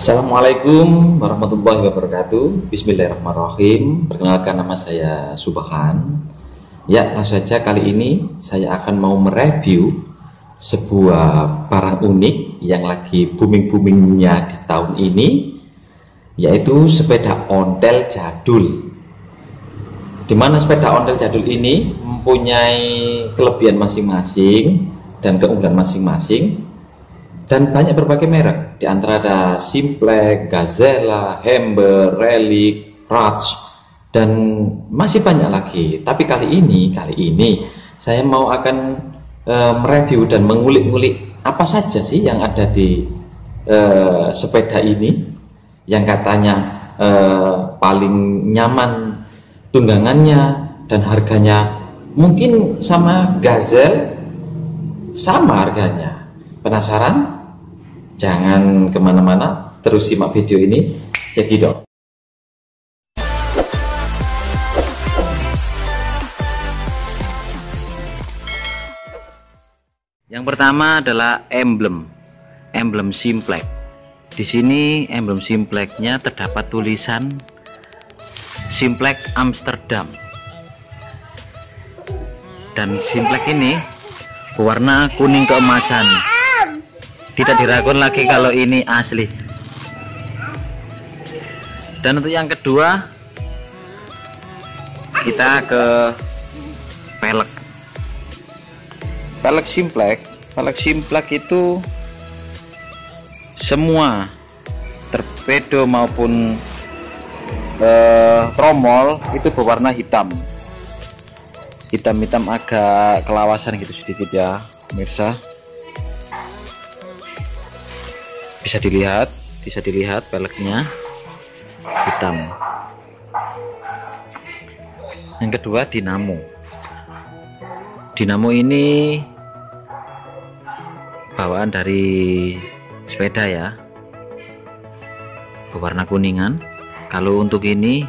Assalamualaikum warahmatullahi wabarakatuh. Bismillahirrahmanirrahim. Perkenalkan nama saya Subhan. Ya langsung saja kali ini saya akan mau mereview Sebuah barang unik yang lagi booming-boomingnya di tahun ini Yaitu sepeda ontel jadul. Di mana sepeda ontel jadul ini mempunyai kelebihan masing-masing dan keunggulan masing-masing dan banyak berbagai merek. Di antara ada Simplex, Gazella, Hamber, Relic, Raj. Dan masih banyak lagi. Tapi kali ini kali ini saya mau akan e, mereview dan mengulik-ngulik apa saja sih yang ada di e, sepeda ini. Yang katanya e, paling nyaman tunggangannya dan harganya mungkin sama Gazelle sama harganya. Penasaran Jangan ke mana-mana, terus simak video ini. Jadi dong. Yang pertama adalah emblem, emblem simplex. Di sini emblem simplexnya terdapat tulisan Simplex Amsterdam. Dan simplex ini warna kuning keemasan tidak diragukan lagi kalau ini asli. Dan untuk yang kedua kita ke pelek. Pelek simplex. Pelek simplex itu semua torpedo maupun eh, tromol itu berwarna hitam. Hitam-hitam agak kelawasan gitu sedikit ya pemirsa bisa dilihat bisa dilihat peleknya hitam. Yang kedua dinamo. Dinamo ini bawaan dari sepeda ya. Berwarna kuningan. Kalau untuk ini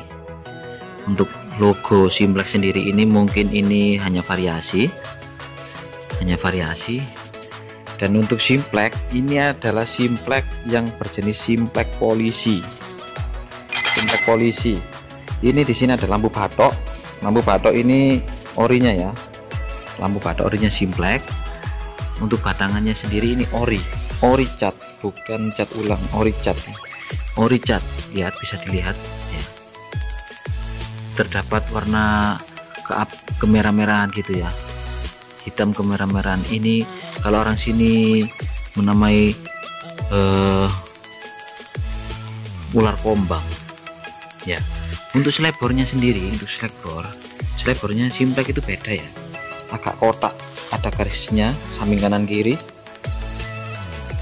untuk logo simplex sendiri ini mungkin ini hanya variasi. Hanya variasi dan untuk simplex ini adalah simplex yang berjenis simplex polisi. Simplex polisi. Ini di sini ada lampu batok. Lampu batok ini orinya ya. Lampu batok orinya simplex untuk batangannya sendiri ini ori. Ori cat bukan cat ulang ori cat. Ori cat lihat bisa dilihat ya. Terdapat warna ke kemerah-merahan gitu ya. Hitam kemerah-merahan. Ini kalau orang sini menamai uh, ular pombang ya. Untuk selebornya sendiri untuk selebor selebornya simplex itu beda ya. Agak kotak ada garisnya samping kanan kiri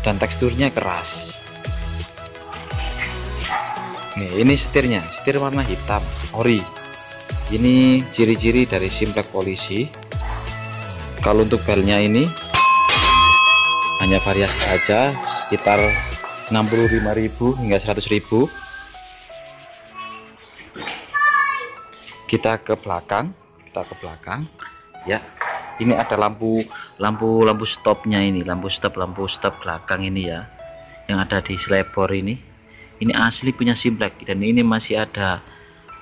dan teksturnya keras. Nih, ini setirnya setir warna hitam ori. Ini ciri-ciri dari simplex polisi. Kalau untuk belnya ini hanya variasi saja sekitar 65.000 hingga 100.000 kita ke belakang kita ke belakang. Ya ini ada lampu lampu lampu stopnya ini lampu stop lampu stop belakang ini ya yang ada di selebor ini. Ini asli punya simplex dan ini masih ada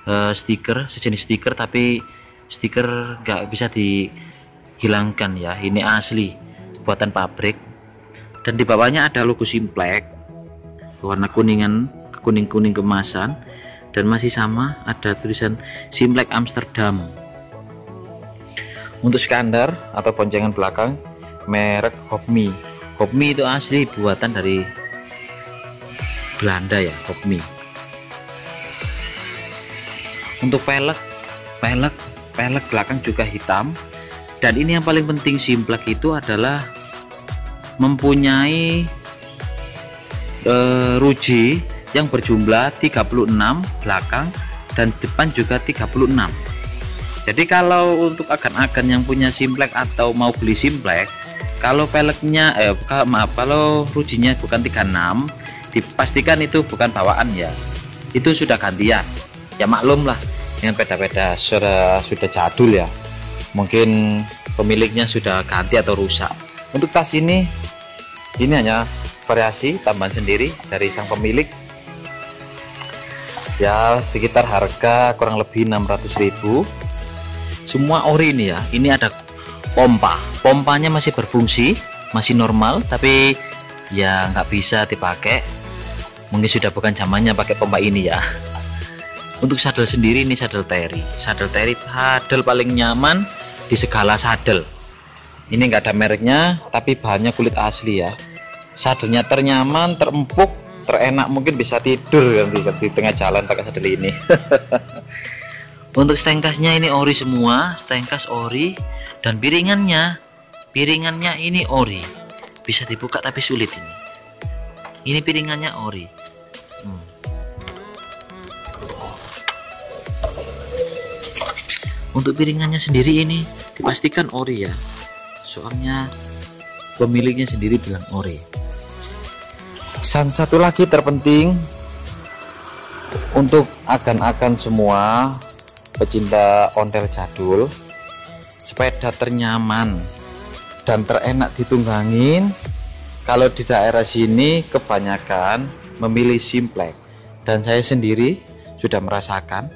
uh, stiker sejenis stiker tapi stiker nggak bisa di hilangkan ya. Ini asli buatan pabrik dan di bawahnya ada logo simplex warna kuningan kuning-kuning kemasan dan masih sama ada tulisan simplex Amsterdam. Untuk skandar atau boncengan belakang merek Hopmi. Hopmi itu asli buatan dari Belanda ya Hopmi. Untuk pelek pelek pelek belakang juga hitam. Dan ini yang paling penting simplex itu adalah mempunyai uh, ruji yang berjumlah 36 belakang dan depan juga 36 jadi kalau untuk agan-agan yang punya simplex atau mau beli simplex kalau peleknya eh maaf kalau rujinya bukan 36 dipastikan itu bukan bawaan ya. Itu sudah gantian. Ya maklum lah dengan peda-peda sudah sudah jadul ya. Mungkin pemiliknya sudah ganti atau rusak. Untuk tas ini ini hanya variasi tambahan sendiri dari sang pemilik. Ya sekitar harga kurang lebih 600.000 semua ori ini ya ini ada pompa. Pompanya masih berfungsi masih normal tapi ya nggak bisa dipakai. Mungkin sudah bukan zamannya pakai pompa ini ya. Untuk saddle sendiri ini saddle Terry saddle Terry saddle paling nyaman di segala saddle ini enggak ada mereknya tapi bahannya kulit asli ya saddlenya ternyaman terempuk terenak mungkin bisa tidur nanti di tengah jalan pakai saddle ini. Untuk stengkasnya ini ori semua stengkas ori dan piringannya. Piringannya ini ori. Bisa dibuka tapi sulit ini. Ini piringannya ori. Hmm. untuk piringannya sendiri ini dipastikan ori ya. Soalnya pemiliknya sendiri bilang ori dan satu lagi terpenting untuk agan-agan semua pecinta ondel jadul sepeda ternyaman dan terenak ditunggangin kalau di daerah sini kebanyakan memilih simplex. Dan saya sendiri sudah merasakan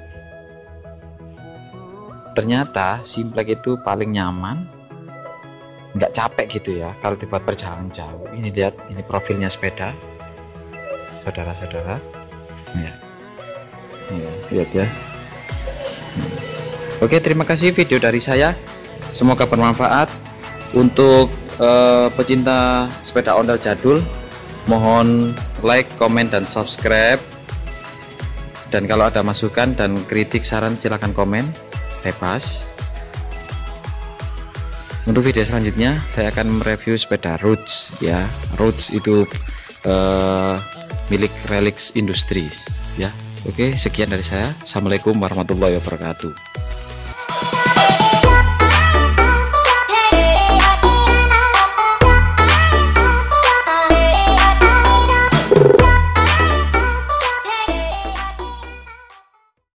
ternyata simplex itu paling nyaman nggak capek gitu ya kalau dibuat perjalanan jauh. Ini lihat ini profilnya sepeda saudara-saudara. Ya. ya lihat ya. Oke terima kasih video dari saya. Semoga bermanfaat. Untuk uh, pecinta sepeda ondel jadul mohon like comment dan subscribe. Dan kalau ada masukan dan kritik saran silahkan komen. Bebas. Untuk video selanjutnya saya akan mereview sepeda Roots ya. Roots itu uh, milik Relix Industries ya. Oke sekian dari saya. Assalamualaikum warahmatullahi wabarakatuh